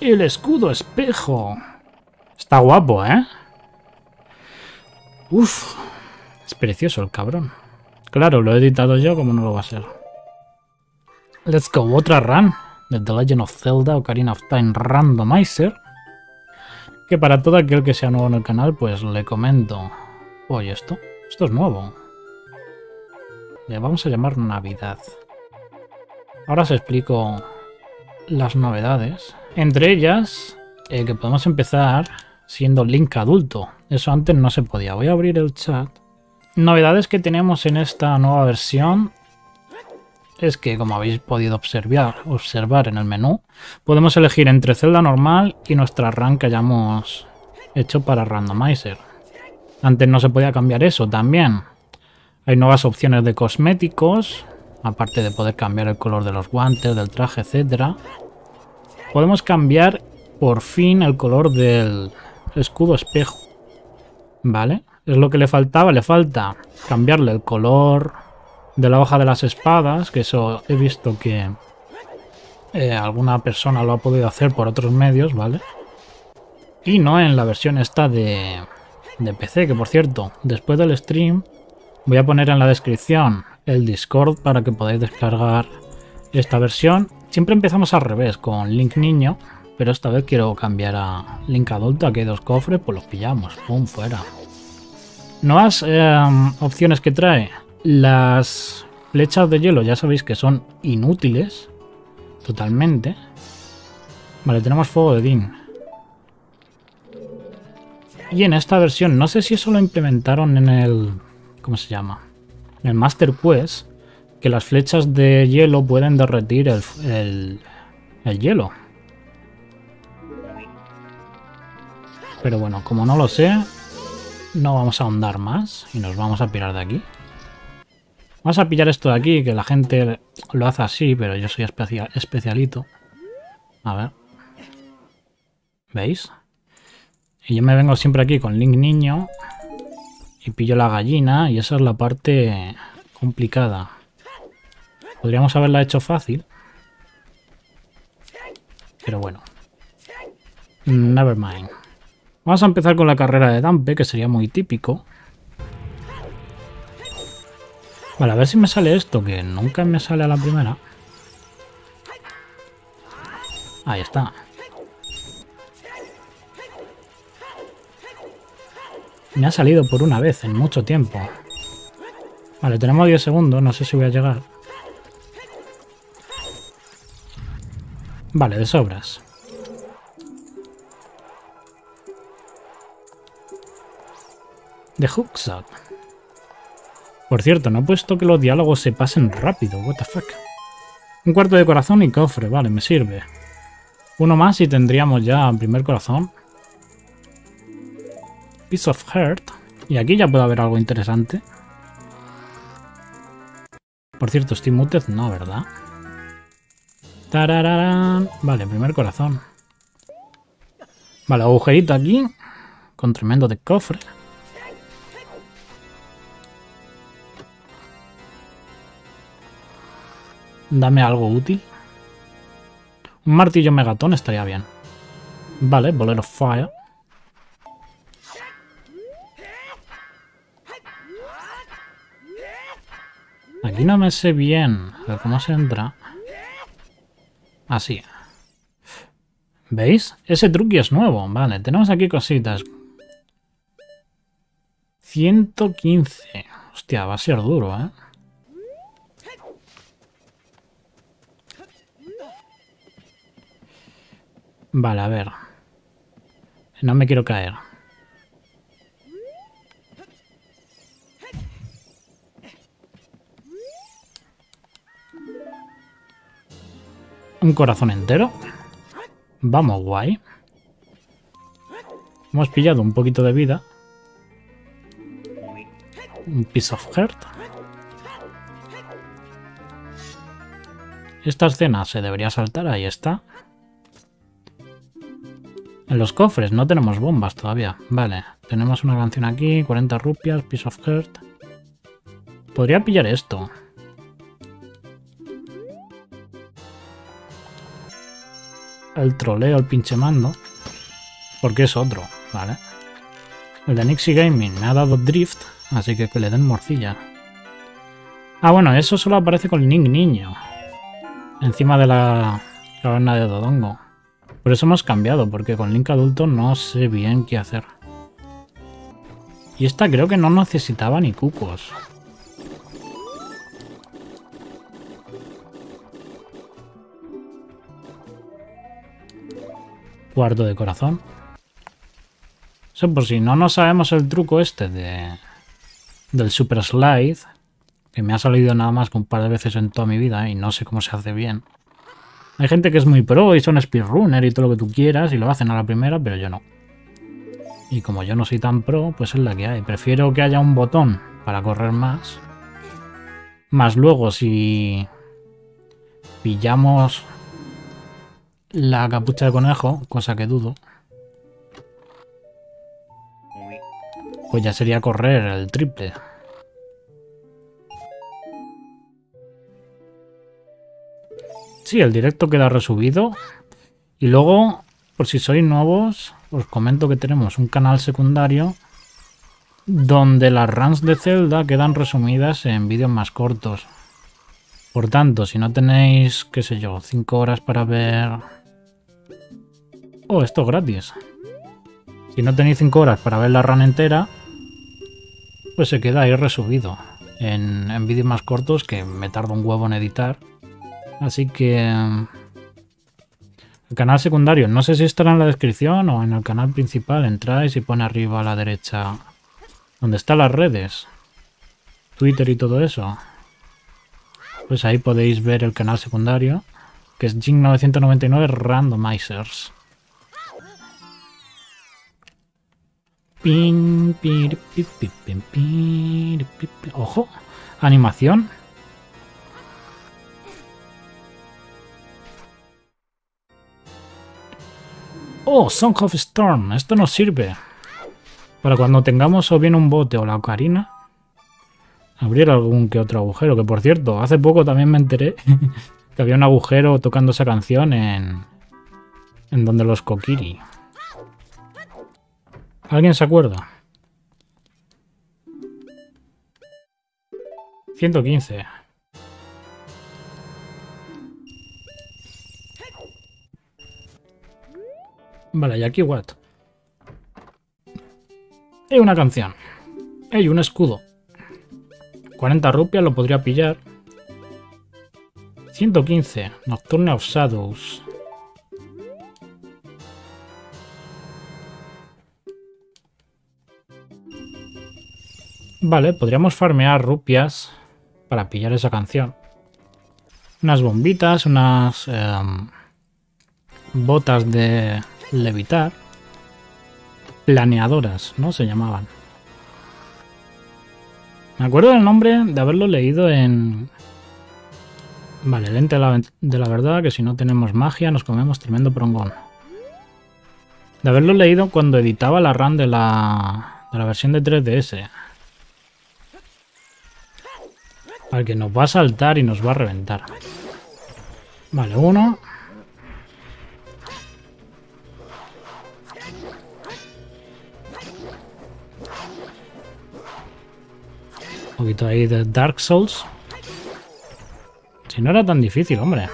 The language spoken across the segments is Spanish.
El escudo espejo. Está guapo, ¿eh? Uf. Es precioso el cabrón. Claro, lo he editado yo, como no lo va a ser. Let's go, otra run de The Legend of Zelda Ocarina of Time Randomizer. Que para todo aquel que sea nuevo en el canal, pues le comento. Oye, esto, esto es nuevo. Le vamos a llamar Navidad. Ahora os explico las novedades. Entre ellas, eh, que podemos empezar siendo Link adulto. Eso antes no se podía. Voy a abrir el chat. Novedades que tenemos en esta nueva versión es que, como habéis podido observar, observar en el menú, podemos elegir entre celda normal y nuestra run que hayamos hecho para randomizer. Antes no se podía cambiar eso también. Hay nuevas opciones de cosméticos, aparte de poder cambiar el color de los guantes, del traje, etc. Podemos cambiar por fin el color del escudo espejo. ¿Vale? Es lo que le faltaba, le falta cambiarle el color de la hoja de las espadas, que eso he visto que eh, alguna persona lo ha podido hacer por otros medios, ¿vale? Y no en la versión esta de, de PC, que por cierto, después del stream voy a poner en la descripción el Discord para que podáis descargar esta versión. Siempre empezamos al revés, con Link niño, pero esta vez quiero cambiar a Link adulto, aquí hay dos cofres, pues los pillamos, pum, fuera. Nuevas eh, opciones que trae, las flechas de hielo ya sabéis que son inútiles. Totalmente. Vale, tenemos fuego de Din. Y en esta versión, no sé si eso lo implementaron en el... ¿Cómo se llama? En el Master Quest. Que las flechas de hielo pueden derretir el, el, el hielo. Pero bueno, como no lo sé, no vamos a ahondar más y nos vamos a pirar de aquí. Vamos a pillar esto de aquí, que la gente lo hace así, pero yo soy especialito. A ver. ¿Veis? Y yo me vengo siempre aquí con Link niño y pillo la gallina y esa es la parte complicada. Podríamos haberla hecho fácil. Pero bueno. Never mind. Vamos a empezar con la carrera de Dampe, que sería muy típico. Vale, a ver si me sale esto, que nunca me sale a la primera. Ahí está. Me ha salido por una vez en mucho tiempo. Vale, tenemos 10 segundos, no sé si voy a llegar. Vale, de sobras. De Hookshot. Por cierto, no he puesto que los diálogos se pasen rápido, what the fuck. Un cuarto de corazón y cofre, vale, me sirve. Uno más y tendríamos ya primer corazón. Piece of Heart. Y aquí ya puede haber algo interesante. Por cierto, Steam Muted no, ¿verdad? Tarararán. Vale, primer corazón. Vale, agujerito aquí. Con tremendo de cofre. Dame algo útil. Un martillo megatón estaría bien. Vale, bolero fire. Aquí no me sé bien cómo se entra. Así. ¿Veis? Ese truqui es nuevo. Vale, tenemos aquí cositas. 115. Hostia, va a ser duro, ¿eh? Vale, a ver. No me quiero caer. Un corazón entero. Vamos, guay. Hemos pillado un poquito de vida. Un piece of heart. Esta escena se debería saltar, ahí está. En los cofres no tenemos bombas todavía. Vale, tenemos una canción aquí, 40 rupias, piece of heart. Podría pillar esto. El troleo, el pinche mando. Porque es otro, ¿vale? El de Nixie Gaming me ha dado drift, así que que le den morcilla. Ah, bueno, eso solo aparece con Link Niño. Encima de la caverna de Dodongo. Por eso hemos cambiado, porque con Link adulto no sé bien qué hacer. Y esta creo que no necesitaba ni cucos. Cuarto de corazón. Eso por si no nos sabemos el truco este de del Super Slide, que me ha salido nada más que un par de veces en toda mi vida y no sé cómo se hace bien. Hay gente que es muy pro y son speedrunner y todo lo que tú quieras y lo hacen a la primera, pero yo no. Y como yo no soy tan pro, pues es la que hay. Prefiero que haya un botón para correr más. Más luego si pillamos la capucha de conejo, cosa que dudo, pues ya sería correr el triple. Sí, el directo queda resubido. Y luego, por si sois nuevos, os comento que tenemos un canal secundario donde las runs de Zelda quedan resumidas en vídeos más cortos. Por tanto, si no tenéis, qué sé yo, 5 horas para ver... Oh, esto es gratis. Si no tenéis 5 horas para ver la run entera, pues se queda ahí resubido en, vídeos más cortos que me tardo un huevo en editar Así que... El canal secundario, no sé si estará en la descripción o en el canal principal. Entráis y pone arriba a la derecha donde están las redes. Twitter y todo eso. Pues ahí podéis ver el canal secundario, que es Jing999 Randomizers. Ojo, animación. Oh, Song of Storm. Esto nos sirve. Para cuando tengamos o bien un bote o la ocarina. Abrir algún que otro agujero. Que por cierto, hace poco también me enteré que había un agujero tocando esa canción en... En donde los Kokiri. ¿Alguien se acuerda? 115. Vale, y aquí what? Hay una canción. Hay un escudo. 40 rupias lo podría pillar. 115. Nocturne of Shadows. Vale, podríamos farmear rupias para pillar esa canción. Unas bombitas, unas em, botas de levitar. Planeadoras, ¿no? Se llamaban. Me acuerdo del nombre de haberlo leído en... Vale, lente de la, de la verdad, que si no tenemos magia nos comemos tremendo prongón. De haberlo leído cuando editaba la RAM de la, de la versión de 3DS. Al que nos va a saltar y nos va a reventar. Vale, uno. Un poquito ahí de Dark Souls. Si no era tan difícil, hombre.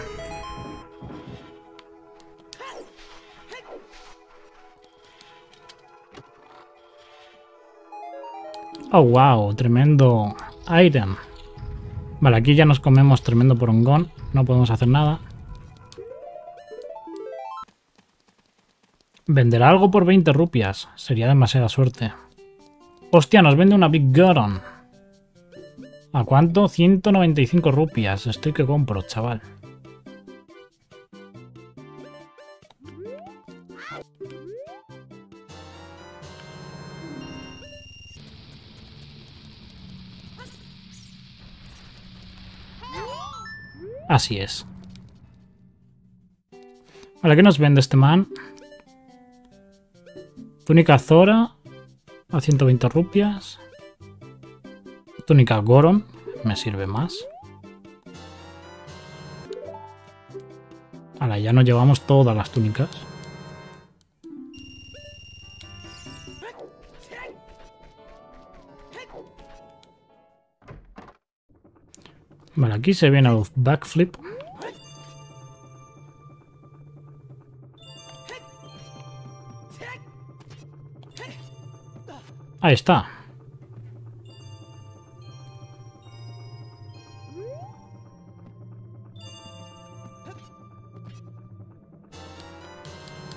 Oh, wow, tremendo item. Vale, aquí ya nos comemos tremendo porongón. No podemos hacer nada. Venderá algo por 20 rupias. Sería demasiada suerte. Hostia, nos vende una Big Goron. ¿A cuánto? 195 rupias. Estoy que compro, chaval. Así es. Vale, ¿qué nos vende este man? Túnica Zora a 120 rupias. Túnica Goron me sirve más. Ahora ya nos llevamos todas las túnicas. Aquí se viene el backflip. Ahí está.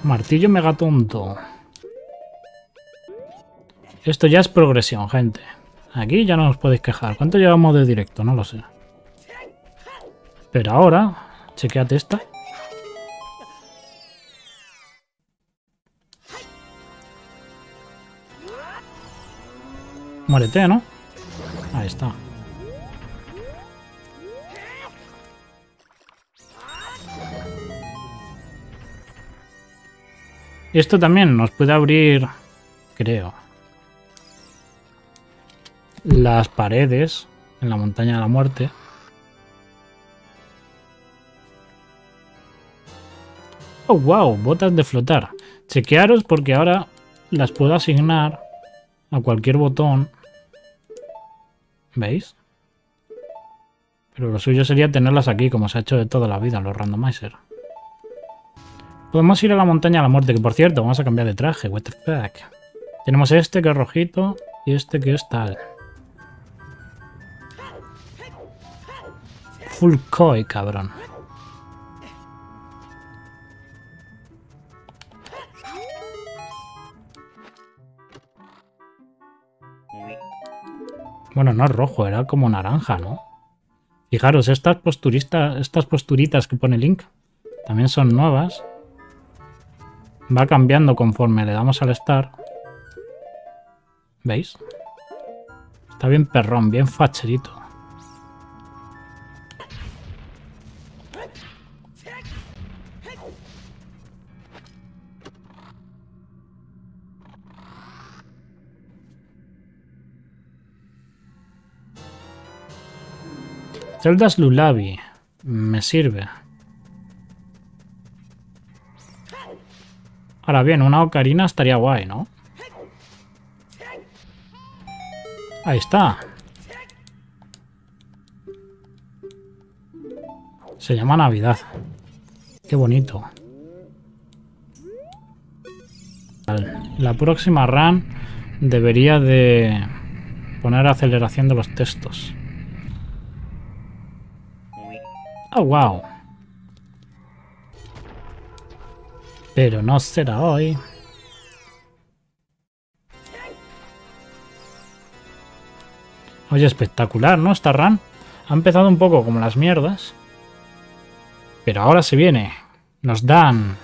Martillo megatonto. Esto ya es progresión, gente. Aquí ya no os podéis quejar. ¿Cuánto llevamos de directo? No lo sé. Pero ahora, chequeate esta. Muérete, ¿no? Ahí está. Esto también nos puede abrir, creo, las paredes en la montaña de la muerte. Oh, wow, botas de flotar. Chequearos porque ahora las puedo asignar a cualquier botón. ¿Veis? Pero lo suyo sería tenerlas aquí, como se ha hecho de toda la vida los randomizer. Podemos ir a la montaña de la muerte, que por cierto, vamos a cambiar de traje. What the fuck. Tenemos este que es rojito y este que es tal. Full koi, cabrón. Bueno, no es rojo, era como naranja, ¿no? Fijaros, estas, posturistas, estas posturitas que pone Link también son nuevas. Va cambiando conforme le damos al start. ¿Veis? Está bien perrón, bien facherito. Celdas Lulabi. Me sirve. Ahora bien, una ocarina estaría guay, ¿no? Ahí está. Se llama Navidad. Qué bonito. La próxima run debería de poner aceleración de los textos. Oh, wow. Pero no será hoy. Oye, espectacular, ¿no? Esta run ha empezado un poco como las mierdas. Pero ahora se viene. Nos dan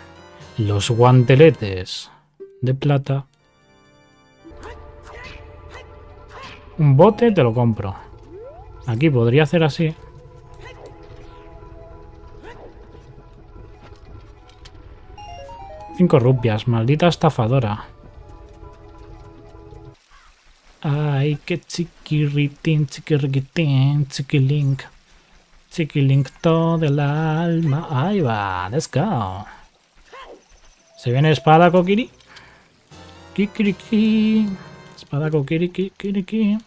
los guanteletes de plata. Un bote te lo compro. Aquí podría hacer así. Cinco rupias, maldita estafadora. Ay, qué chiquirritín, chiquirriquitín, chiquilink. Chiquilink todo el alma. Ahí va, let's go. Se viene espada kokiri. Kikiriki. Espada kokiri, kikiriki.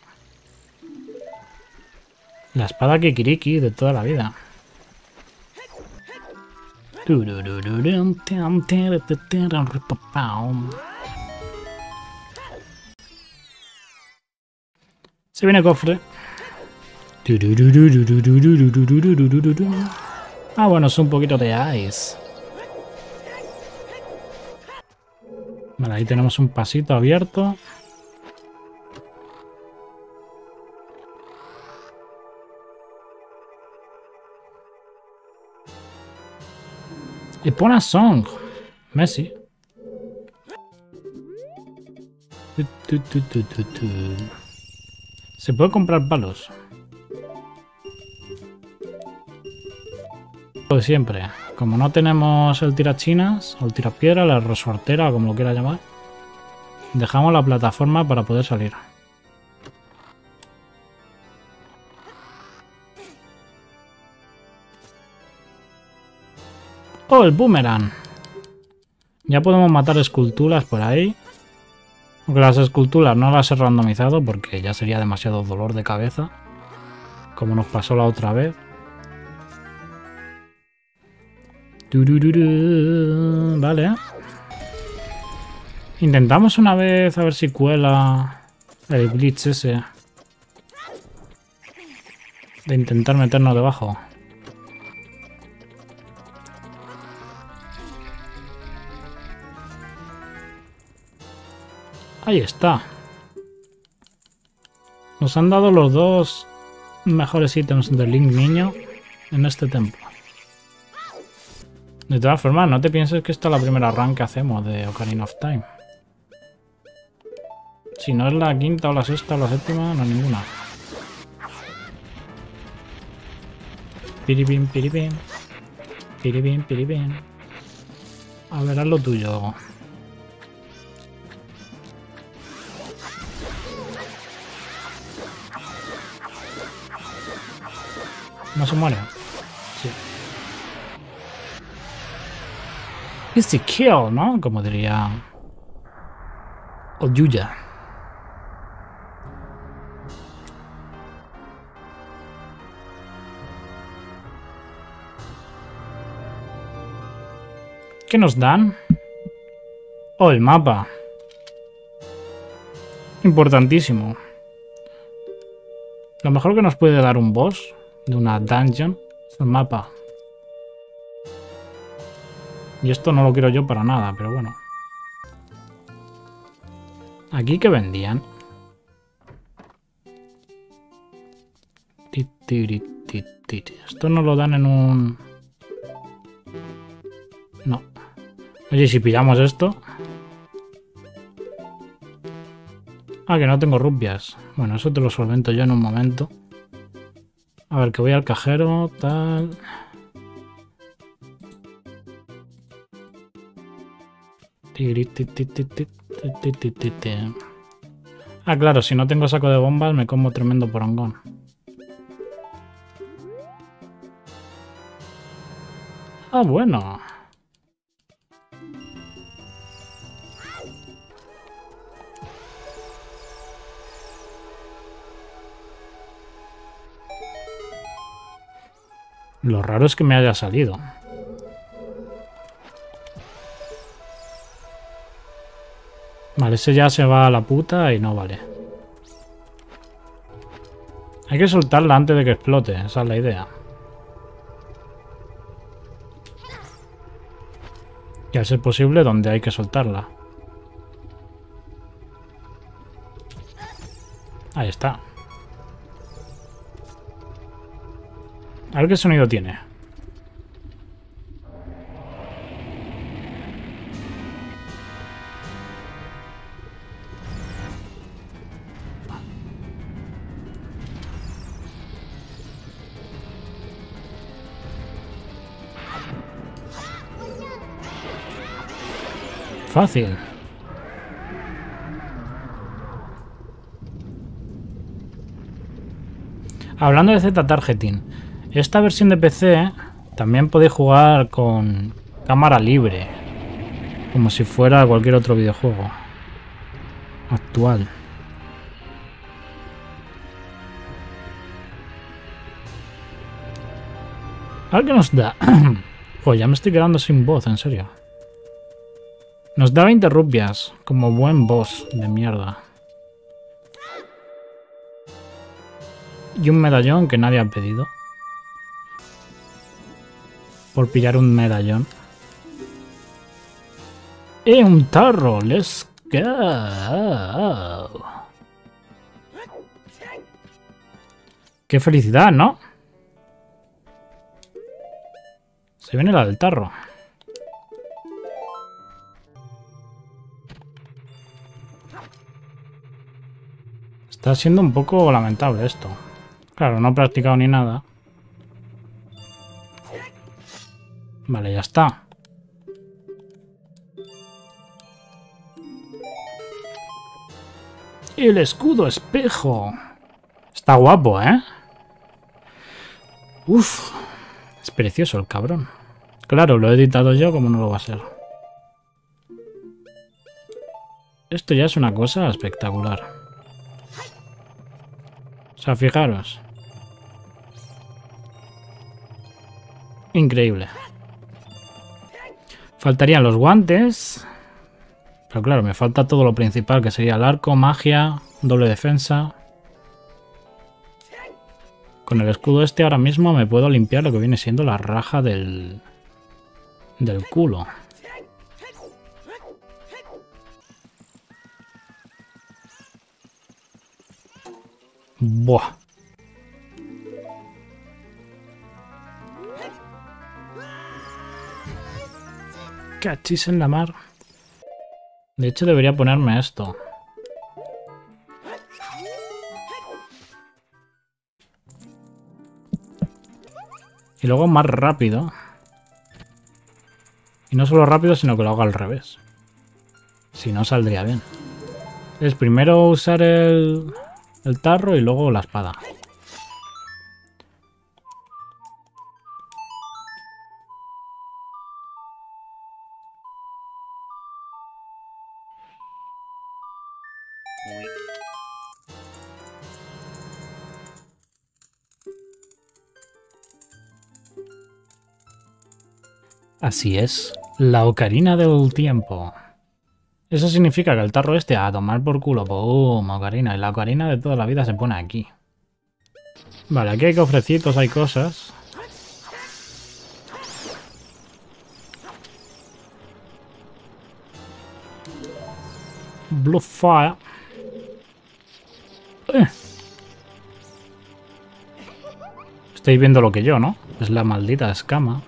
La espada kikiriki de toda la vida. Se viene cofre. Ah, bueno, es un poquito de ice. Vale, ahí tenemos un pasito abierto. Epona Song. Messi. Se puede comprar palos. Lo de siempre. Como no tenemos el tirachinas, o el tirapiedra, la resortera, o como lo quiera llamar, dejamos la plataforma para poder salir. ¡Oh, el boomerang! Ya podemos matar esculturas por ahí. Aunque las esculturas no las he randomizado porque ya sería demasiado dolor de cabeza. Como nos pasó la otra vez. Vale. Intentamos una vez a ver si cuela el glitch ese. De intentar meternos debajo. Ahí está. Nos han dado los dos mejores ítems del Link Niño en este templo. De todas formas, no te pienses que esta es la primera run que hacemos de Ocarina of Time. Si no es la quinta o la sexta o la séptima, no ninguna. Piribim, piribim. Piribim, piribim. A ver, haz lo tuyo. ¿No se muere? Sí. Easy kill, ¿no? Como diría... Oyuya. ¿Qué nos dan? Oh, el mapa. Importantísimo. Lo mejor que nos puede dar un boss de una dungeon es el mapa. Y esto no lo quiero yo para nada, pero bueno. Aquí que vendían. Esto no lo dan en un... No. Oye, si pillamos esto... Ah, que no tengo rupias. Bueno, eso te lo solvento yo en un momento. A ver, que voy al cajero, tal... Ah, claro, si no tengo saco de bombas me como tremendo porongón. Ah, bueno. Lo raro es que me haya salido. Vale, ese ya se va a la puta y no vale. Hay que soltarla antes de que explote, esa es la idea. Y al ser posible, donde hay que soltarla. Ahí está. A ver qué sonido tiene. Fácil. Hablando de Z-Targeting, esta versión de PC también podéis jugar con cámara libre, como si fuera cualquier otro videojuego actual. A ver qué nos da. pues ya me estoy quedando sin voz, en serio. Nos da 20 rupias, como buen boss de mierda. Y un medallón que nadie ha pedido por pillar un medallón. ¡Eh, un tarro! ¡Let's go! ¡Qué felicidad, ¿no? Se viene la del tarro. Está siendo un poco lamentable esto. Claro, no he practicado ni nada. Vale, ya está. El escudo espejo. Está guapo, ¿eh? Uf. Es precioso el cabrón. Claro, lo he editado yo, como no lo va a ser? Esto ya es una cosa espectacular. O sea, fijaros. Increíble. Faltarían los guantes. Pero claro, me falta todo lo principal, que sería el arco, magia, doble defensa. Con el escudo este ahora mismo me puedo limpiar lo que viene siendo la raja del, del culo. Buah. Cachis en la mar. De hecho debería ponerme esto. Y luego más rápido. Y no solo rápido, sino que lo haga al revés. Si no, saldría bien. Es primero usar el, el tarro y luego la espada. Así es, la ocarina del tiempo. Eso significa que el tarro este a tomar por culo, ¡pum! Ocarina. Y la ocarina de toda la vida se pone aquí. Vale, aquí hay cofrecitos, hay cosas. Blue Fire. Eh. Estáis viendo lo que yo, ¿no? Es la maldita escama.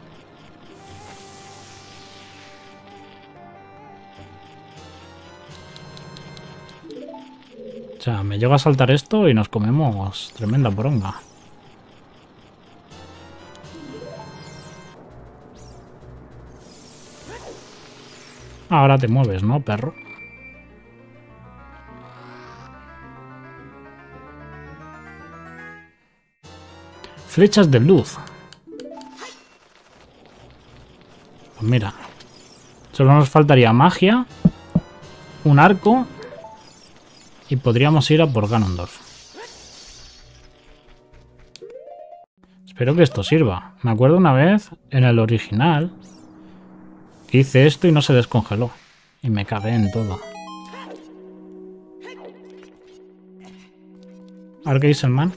Sea, me llega a saltar esto y nos comemos tremenda poronga. Ahora te mueves, ¿no, perro? Flechas de luz. Pues mira. Solo nos faltaría magia, un arco y podríamos ir a por Ganondorf. Espero que esto sirva. Me acuerdo una vez, en el original, que hice esto y no se descongeló. Y me cagué en todo. A ver qué dice el man.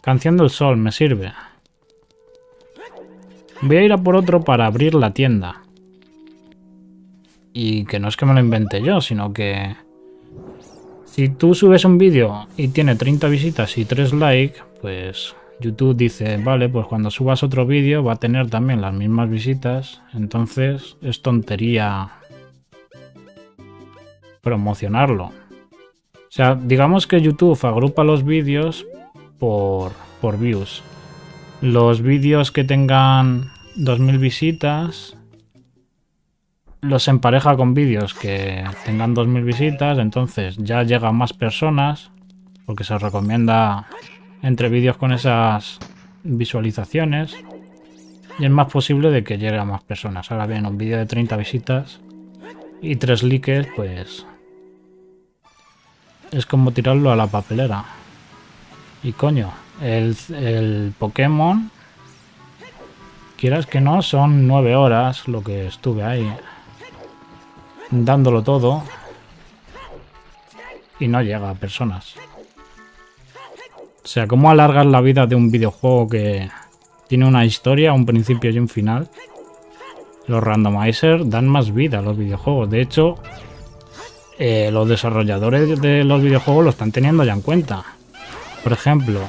Canción del Sol, me sirve. Voy a ir a por otro para abrir la tienda. Y que no es que me lo invente yo, sino que... Si tú subes un vídeo y tiene 30 visitas y 3 likes, pues YouTube dice, vale, pues cuando subas otro vídeo va a tener también las mismas visitas. Entonces es tontería promocionarlo. O sea, digamos que YouTube agrupa los vídeos por, por views. Los vídeos que tengan 2000 visitas los empareja con vídeos que tengan 2000 visitas, entonces ya llegan más personas, porque se recomienda entre vídeos con esas visualizaciones, y es más posible de que llegue a más personas. Ahora bien, un vídeo de 30 visitas y 3 likes, pues es como tirarlo a la papelera. Y coño, el, Pokémon, quieras que no, son nueve horas lo que estuve ahí dándolo todo y no llega a personas. O sea, ¿cómo alargar la vida de un videojuego que tiene una historia, un principio y un final? Los randomizers dan más vida a los videojuegos. De hecho, eh, los desarrolladores de los videojuegos lo están teniendo ya en cuenta. Por ejemplo,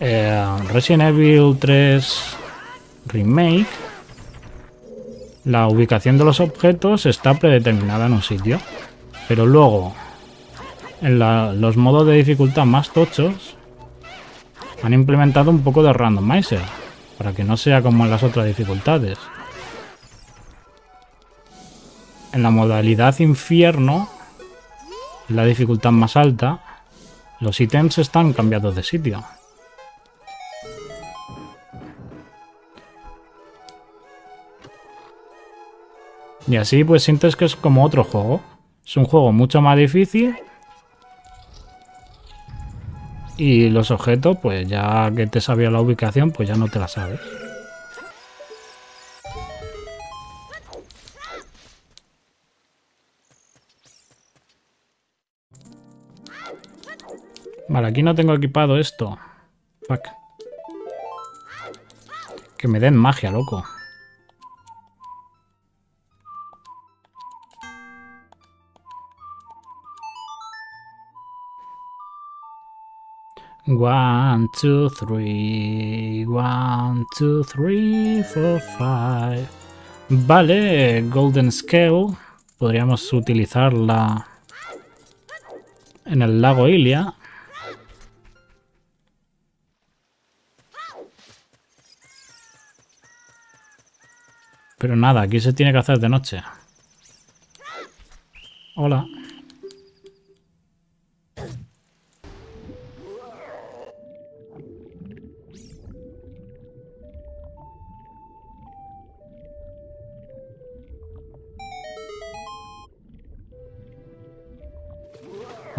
eh, Resident Evil 3 Remake, la ubicación de los objetos está predeterminada en un sitio. Pero luego, en los modos de dificultad más tochos, han implementado un poco de randomizer, para que no sea como en las otras dificultades. En la modalidad infierno, la dificultad más alta, los ítems están cambiados de sitio. Y así pues sientes que es como otro juego. Es un juego mucho más difícil. Y los objetos, pues ya que te sabía la ubicación, pues ya no te la sabes. Vale, aquí no tengo equipado esto. Fuck. Que me den magia, loco. One, two, three. One, two, three, four, five. Vale, Golden Scale. Podríamos utilizarla en el lago Ilia. Pero nada, aquí se tiene que hacer de noche. Hola.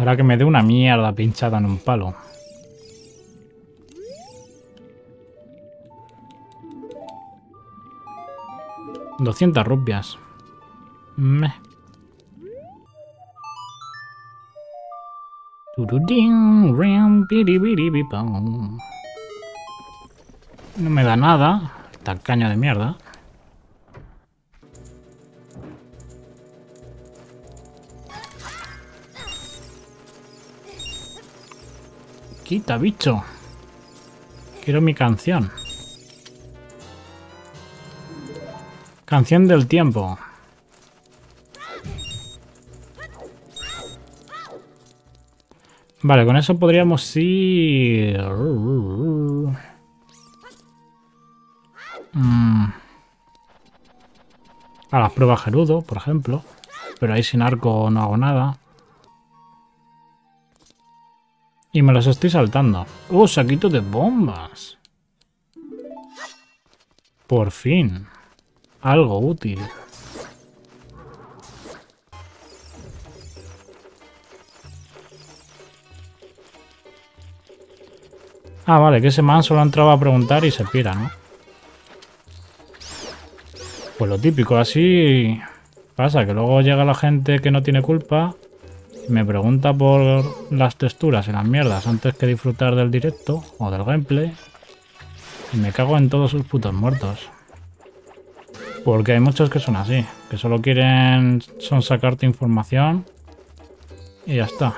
Ahora que me dé una mierda pinchada en un palo. Doscientas rupias. Meh. No me da nada. caña de mierda. Quita, bicho. Quiero mi canción. Canción del tiempo. Vale, con eso podríamos ir... Mm. A las pruebas Gerudo, por ejemplo. Pero ahí sin arco no hago nada. Y me los estoy saltando. ¡Oh, saquito de bombas! Por fin. Algo útil. Ah, vale, que ese man solo entraba a preguntar y se pira, ¿no? Pues lo típico, así pasa, que luego llega la gente que no tiene culpa me pregunta por las texturas y las mierdas antes que disfrutar del directo o del gameplay. Y me cago en todos sus putos muertos. Porque hay muchos que son así, que solo quieren son sacarte información y ya está.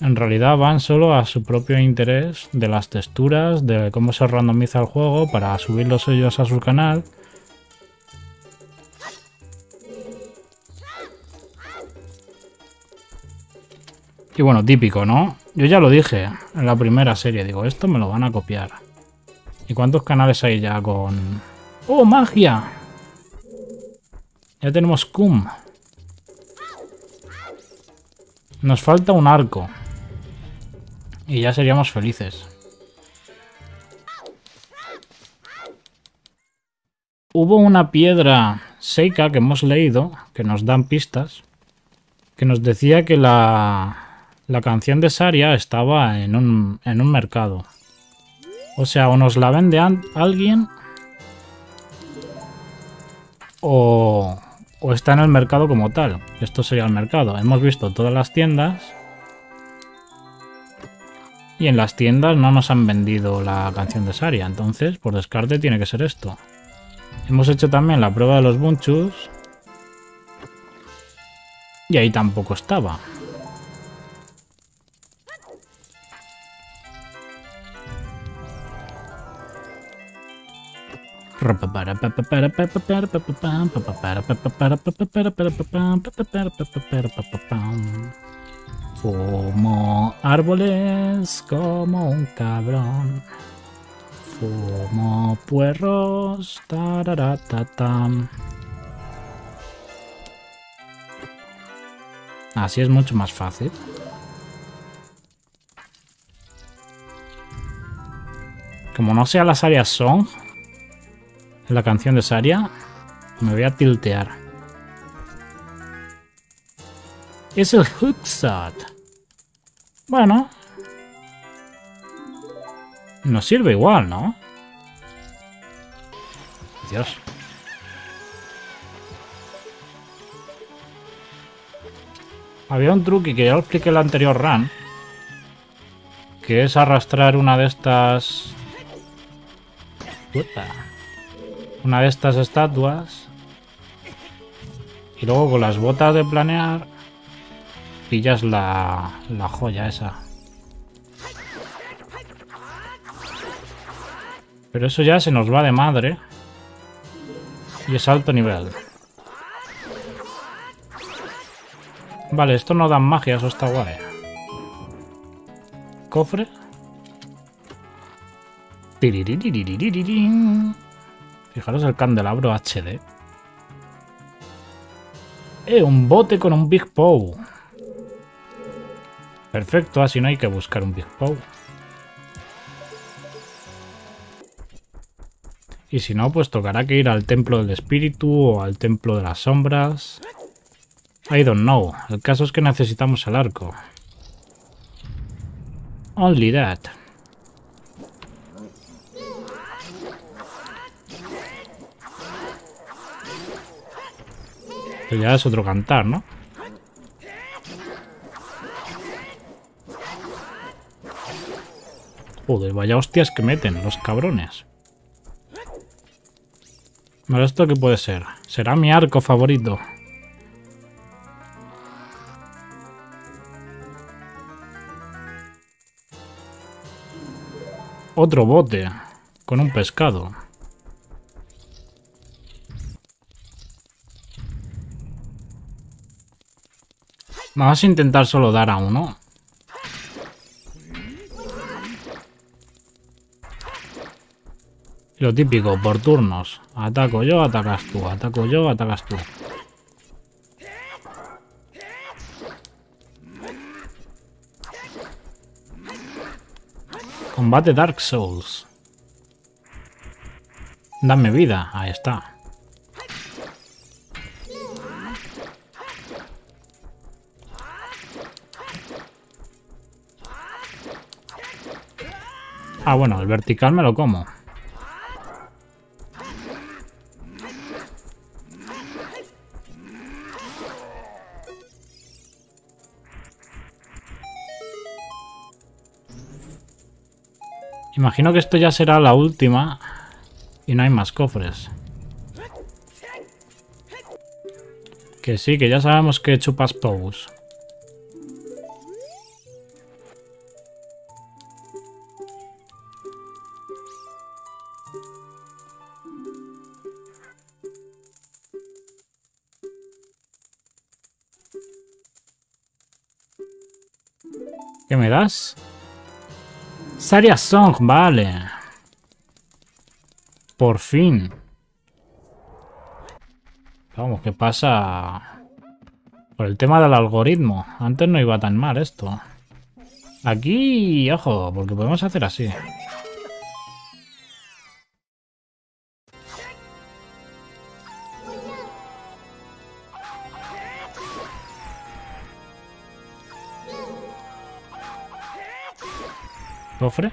En realidad van solo a su propio interés de las texturas, de cómo se randomiza el juego para subirlos ellos a su canal. Y bueno, típico, ¿no? Yo ya lo dije en la primera serie, digo, esto me lo van a copiar. ¿Y cuántos canales hay ya con...? ¡Oh, magia! Ya tenemos cum. Nos falta un arco. Y ya seríamos felices. Hubo una piedra seca que hemos leído, que nos dan pistas, que nos decía que la, la canción de Saria estaba en un, en un mercado. O sea, o nos la vende alguien o, o está en el mercado como tal. Esto sería el mercado. Hemos visto todas las tiendas y en las tiendas no nos han vendido la canción de Saria, entonces por descarte tiene que ser esto. Hemos hecho también la prueba de los bunchus. Y ahí tampoco estaba. Fumo árboles como un cabrón. Fumo puerros. Tararatatam. Así es mucho más fácil. Como no sea la Saria Song, la canción de Saria, me voy a tiltear. Es el Hookshot. Bueno. Nos sirve igual, ¿no? Dios. Había un truque que ya lo expliqué en el anterior run. Que es arrastrar una de estas... Una de estas estatuas. Y luego con las botas de planear... Pillas la, la joya esa. Pero eso ya se nos va de madre. Y es alto nivel. Vale, esto no da magia, eso está guay. Cofre. Fijaros el candelabro HD. Eh, un bote con un Big Pow. Perfecto, así no hay que buscar un Big Pow. Y si no, pues tocará que ir al Templo del Espíritu o al Templo de las Sombras. I don't know. El caso es que necesitamos el arco. Only that. Pero ya es otro cantar, ¿no? Joder, vaya hostias que meten los cabrones. Bueno, ¿esto qué puede ser? Será mi arco favorito. Otro bote con un pescado. Vamos a intentar solo dar a uno. Lo típico, por turnos. Ataco yo, atacas tú. Ataco yo, atacas tú. Combate Dark Souls. Dame vida. Ahí está. Ah, bueno, el vertical me lo como. Imagino que esto ya será la última y no hay más cofres. Que sí, que ya sabemos que chupas Pous. ¿Qué me das? Saria Song, vale. Por fin. Vamos, ¿qué pasa? Por el tema del algoritmo. Antes no iba tan mal esto. Aquí, ojo, porque podemos hacer así. ¿Cofre?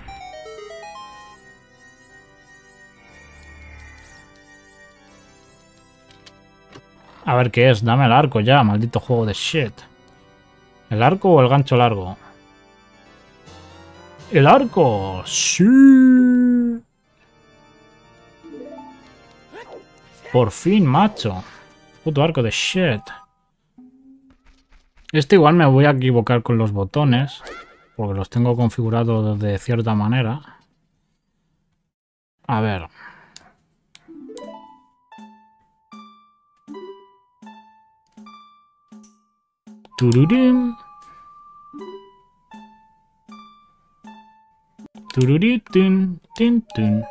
A ver qué es. Dame el arco ya, maldito juego de shit. ¿El arco o el gancho largo? ¡El arco! ¡Sí! Por fin, macho. Puto arco de shit. Este igual me voy a equivocar con los botones porque los tengo configurados de cierta manera. A ver. Tururín. Tin, tin.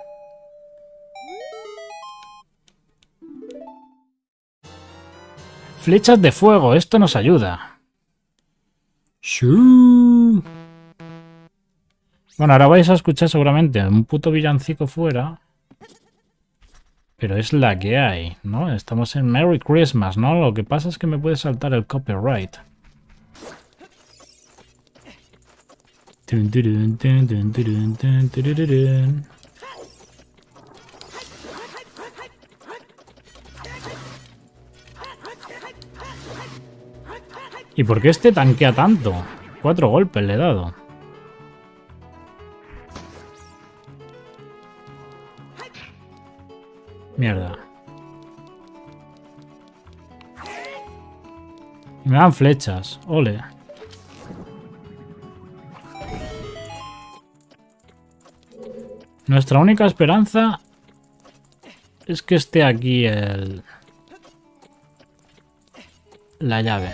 Flechas de fuego, esto nos ayuda. Shoo. Bueno, ahora vais a escuchar seguramente un puto villancico fuera. Pero es la que hay, ¿no? Estamos en Merry Christmas, ¿no? Lo que pasa es que me puede saltar el copyright. ¿Y por qué este tanquea tanto? Cuatro golpes le he dado. Mierda. me dan flechas. Ole. Nuestra única esperanza es que esté aquí el... La llave.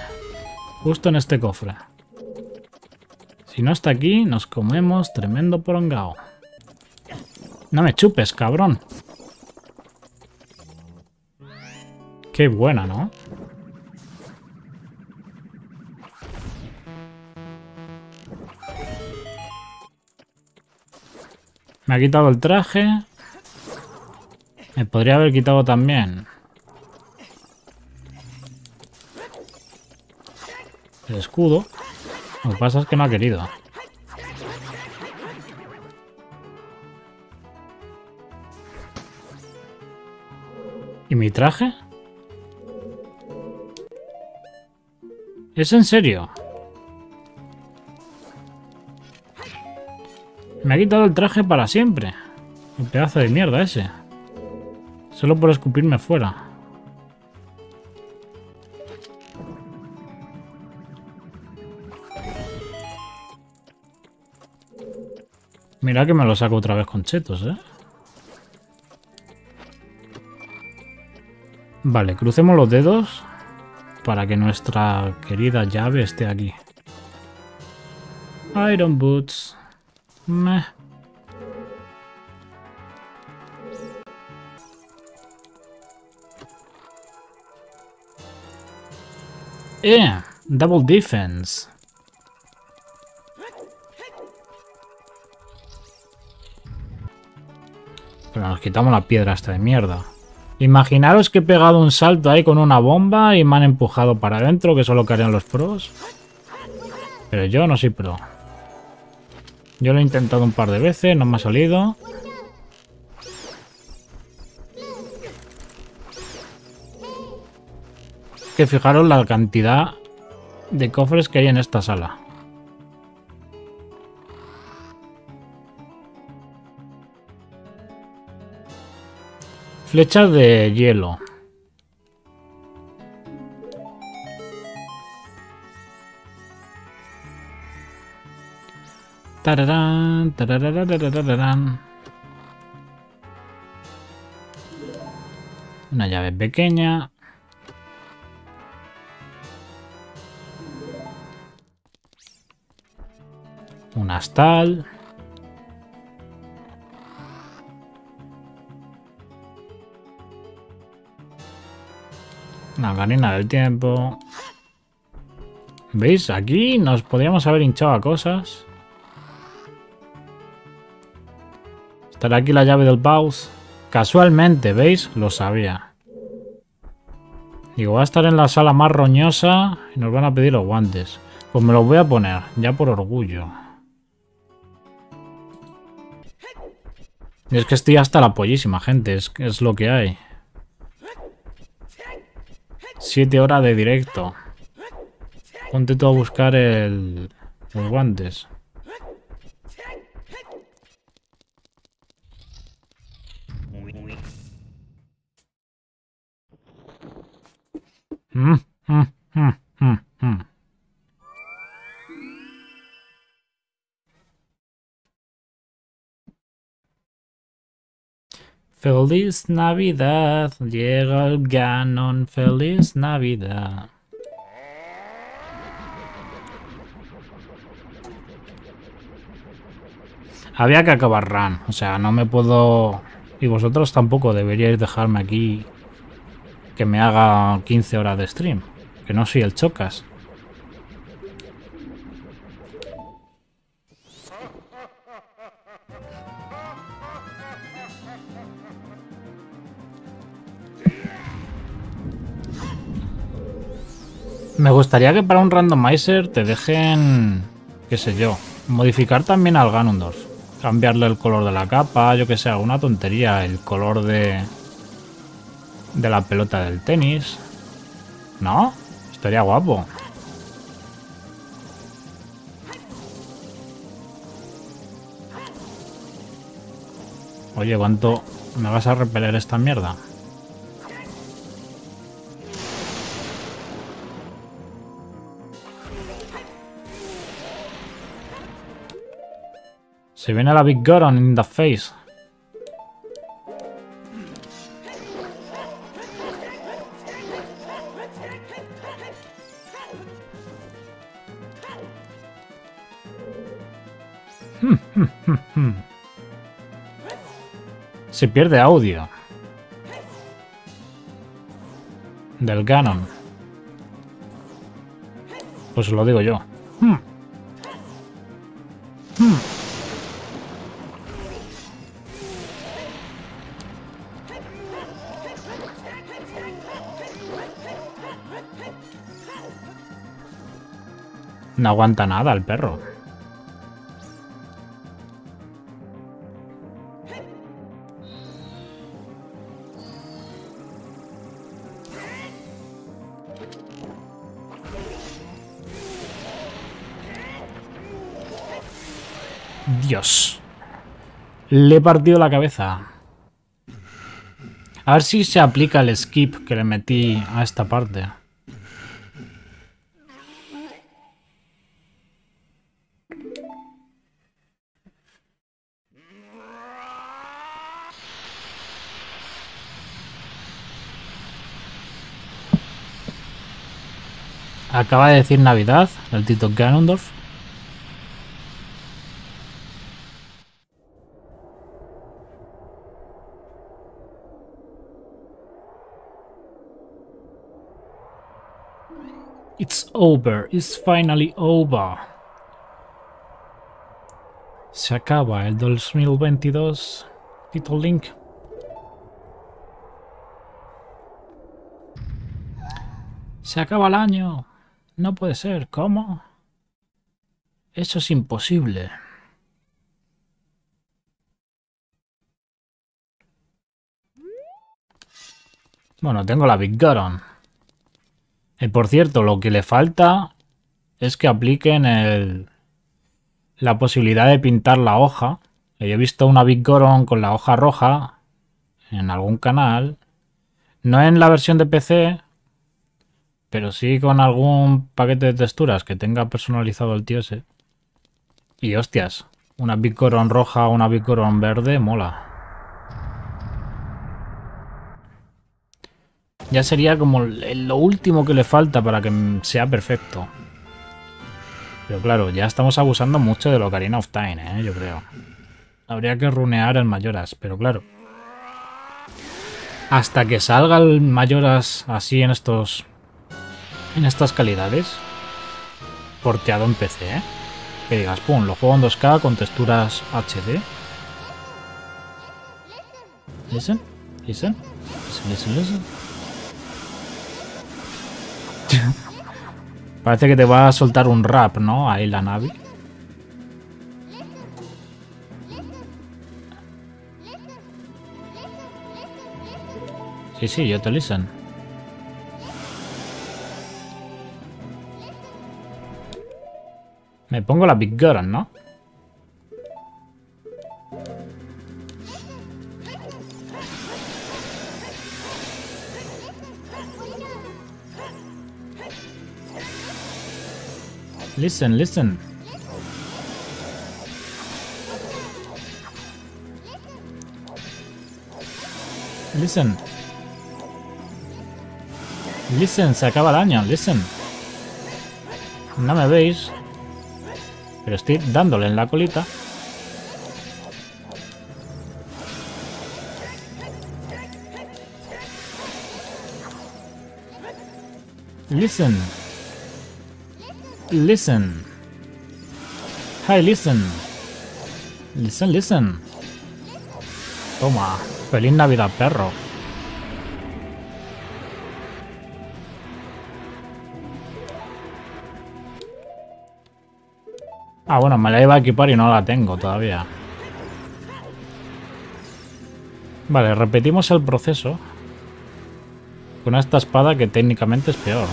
Justo en este cofre. Si no está aquí, nos comemos tremendo porongao. No me chupes, cabrón. Qué buena, ¿no? Me ha quitado el traje. Me podría haber quitado también. El escudo. Lo que pasa es que no ha querido. ¿Y mi traje? ¿Es en serio? Me ha quitado el traje para siempre. Un pedazo de mierda ese. Solo por escupirme fuera. Mira que me lo saco otra vez con chetos, ¿eh? Vale, crucemos los dedos para que nuestra querida llave esté aquí. Iron Boots. Meh. Eh, double defense. Pero nos quitamos la piedra esta de mierda. Imaginaros que he pegado un salto ahí con una bomba y me han empujado para adentro, que solo harían los pros. Pero yo no soy pro. Yo lo he intentado un par de veces, no me ha salido. Que fijaros la cantidad de cofres que hay en esta sala. Flechas de hielo. Tararán, Una llave pequeña. Un astal. Una canina del tiempo. ¿Veis? Aquí nos podríamos haber hinchado a cosas. Estará aquí la llave del Baus. Casualmente, ¿veis? Lo sabía. Digo, va a estar en la sala más roñosa y nos van a pedir los guantes. Pues me los voy a poner, ya por orgullo. Y es que estoy hasta la pollísima, gente. Es, es lo que hay. Siete horas de directo. Ponte tú a buscar el, los guantes. Mm, mm, mm, Feliz Navidad, llega el Ganon, feliz Navidad. Había que acabar run, o sea, no me puedo... Y vosotros tampoco deberíais dejarme aquí que me haga 15 horas de stream. que no soy el chocas. Me gustaría que para un randomizer te dejen, qué sé yo, modificar también al Ganondorf. Cambiarle el color de la capa, yo que sé, alguna tontería. El color de, de la pelota del tenis. ¿No? Estaría guapo. Oye, ¿cuánto me vas a repeler esta mierda? Se viene la Big Goron in the face. Se pierde audio. Del Ganon. Pues lo digo yo. Hmm. No aguanta nada el perro. Dios. Le he partido la cabeza. A ver si se aplica el skip que le metí a esta parte. Acaba de decir Navidad, el Tito Ganondorf. It's over, it's finally over. Se acaba el 2022, Tito Link. Se acaba el año. No puede ser. ¿Cómo? Eso es imposible. Bueno, tengo la Big Goron. Y por cierto, lo que le falta es que apliquen el, la posibilidad de pintar la hoja. Yo he visto una Big Goron con la hoja roja en algún canal. No en la versión de PC, pero sí con algún paquete de texturas que tenga personalizado el tío ese. Y hostias, una Big Goron roja o una Big Goron verde mola. Ya sería como lo último que le falta para que sea perfecto. Pero claro, ya estamos abusando mucho de lo Ocarina of Time, ¿eh? yo creo. Habría que runear el Mayoras, pero claro. Hasta que salga el Mayoras así en estos... En estas calidades. Porteado en PC, ¿eh? Que digas, pum, lo juego en 2K con texturas HD. Listen, listen, listen, listen, listen. Parece que te va a soltar un rap, ¿no? Ahí la nave. Sí, sí, yo te listen. Me pongo la Big ¿no? Listen, listen. Listen. Listen, se acaba el año, listen. No me veis. Pero estoy dándole en la colita. Listen. Listen. Hi, listen. Listen, listen. Toma. Feliz Navidad, perro. Ah, bueno, me la iba a equipar y no la tengo todavía. Vale, repetimos el proceso. Con esta espada que técnicamente es peor.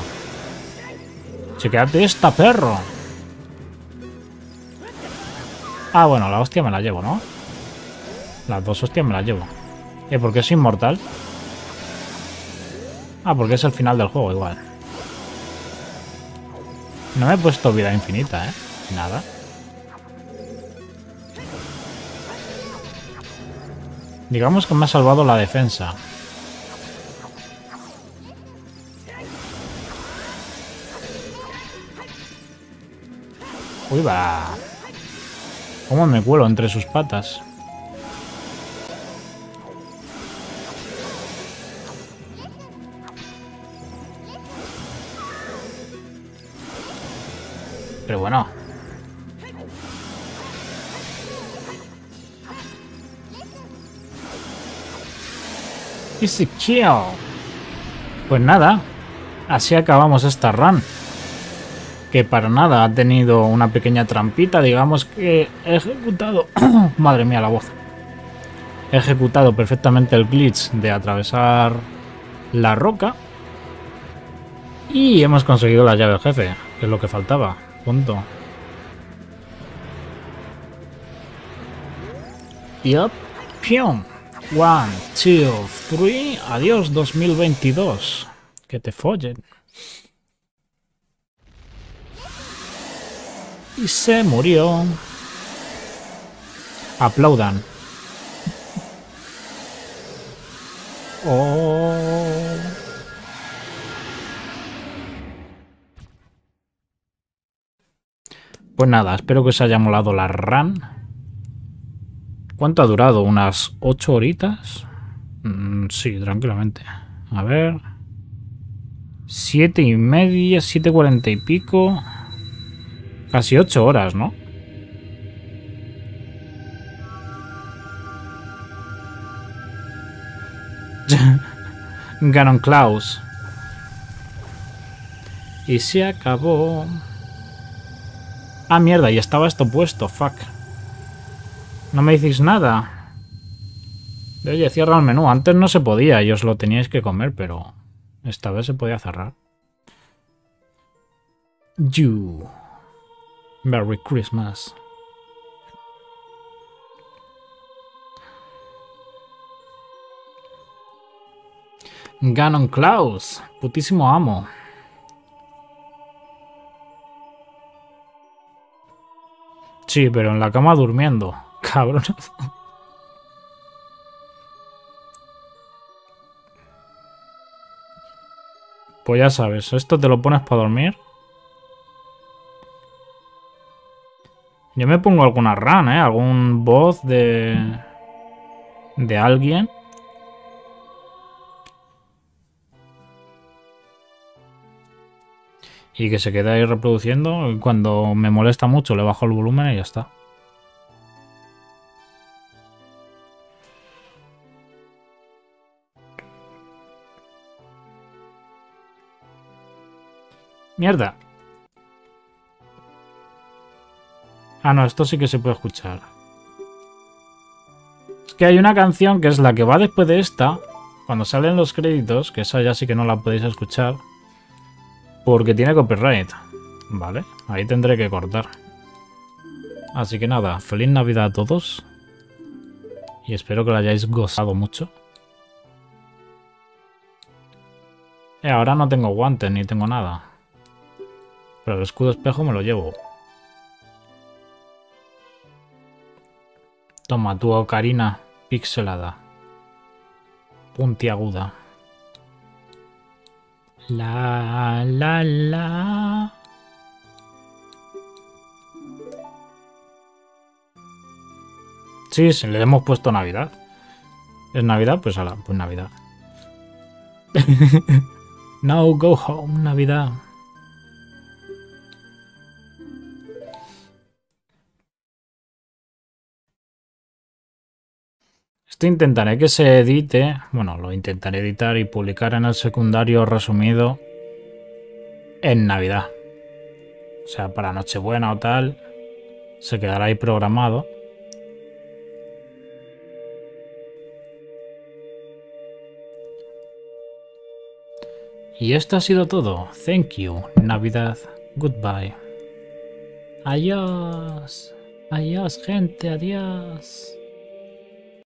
Chequeate esta, perro. Ah, bueno, la hostia me la llevo, ¿no? Las dos hostias me las llevo. ¿Eh? ¿Por qué es inmortal? Ah, porque es el final del juego igual. No me he puesto vida infinita, ¿eh? Nada. Digamos que me ha salvado la defensa. Uy, va. ¿Cómo me cuelo entre sus patas? Pero bueno. Chill. Pues nada. Así acabamos esta run que para nada ha tenido una pequeña trampita, digamos que he ejecutado, madre mía la voz, he ejecutado perfectamente el glitch de atravesar la roca y hemos conseguido la llave del jefe, que es lo que faltaba, punto. Yup, pium. One, two, three. Adiós 2022. Que te follen. Y se murió. Aplaudan. Oh. Pues nada, espero que os haya molado la run. ¿Cuánto ha durado? ¿Unas 8 horitas? Mm, sí, tranquilamente. A ver. Siete y media, siete cuarenta y pico. Casi ocho horas, ¿no? Ganon Klaus. Y se acabó. Ah, mierda, y estaba esto puesto, fuck. No me decís nada. Oye, cierra el menú. Antes no se podía y os lo teníais que comer, pero esta vez se podía cerrar. You. Merry Christmas. Ganon Klaus, putísimo amo. Sí, pero en la cama durmiendo, cabrón. Pues ya sabes, esto te lo pones para dormir Yo me pongo alguna run, ¿eh? Algún voz de... De alguien. Y que se quede ahí reproduciendo. Cuando me molesta mucho le bajo el volumen y ya está. Mierda. Ah, no, esto sí que se puede escuchar. Es que hay una canción que es la que va después de esta, cuando salen los créditos, que esa ya sí que no la podéis escuchar, porque tiene copyright. Vale, ahí tendré que cortar. Así que nada, feliz Navidad a todos. Y espero que lo hayáis gozado mucho. Eh, ahora no tengo guantes ni tengo nada. Pero el escudo espejo me lo llevo. Toma tu ocarina pixelada. Puntiaguda. La, la, la. Sí, se le hemos puesto Navidad. ¿Es Navidad? Pues la pues Navidad. Now go home, Navidad. Esto intentaré que se edite, bueno, lo intentaré editar y publicar en el secundario resumido en Navidad. O sea, para Nochebuena o tal, se quedará ahí programado. Y esto ha sido todo. Thank you, Navidad. Goodbye. Adiós. Adiós, gente. Adiós.